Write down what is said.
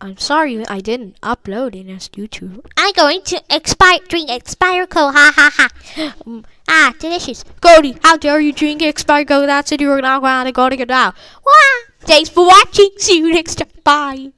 I'm sorry I didn't upload in as YouTube. I'm going to expire drink expire coke. Ha ha ha. Um, ah, delicious. Cody, how dare you drink expired Coke? That's it. You're not going to go to get out. Wow. Thanks for watching. See you next time. Bye.